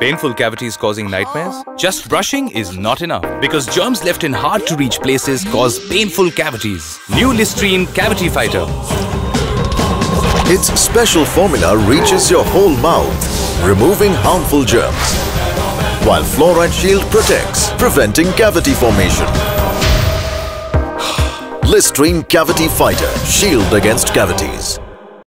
Painful cavities causing nightmares? Just brushing is not enough because germs left in hard to reach places cause painful cavities. New Listerine Cavity Fighter. Its special formula reaches your whole mouth, removing harmful germs, while Fluoride Shield protects, preventing cavity formation. Listerine Cavity Fighter, shield against cavities.